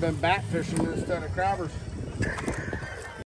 have been bat fishing instead of crabbers.